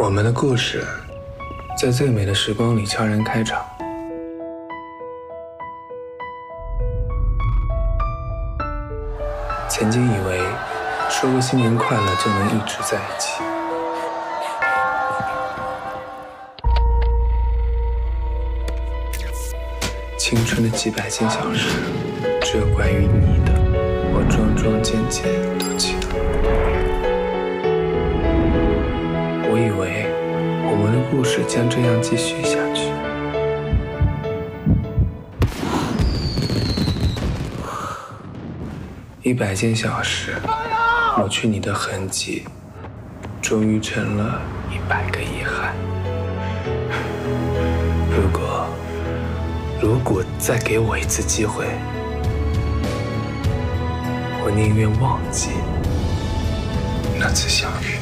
我们的故事在最美的时光里悄然开场。曾经以为说个新年快乐就能一直在一起，青春的几百件小事，只有关于你的，我桩桩件件都记得。故事将这样继续下去。一百件小事，抹去你的痕迹，终于成了一百个遗憾。如果，如果再给我一次机会，我宁愿忘记那次相遇。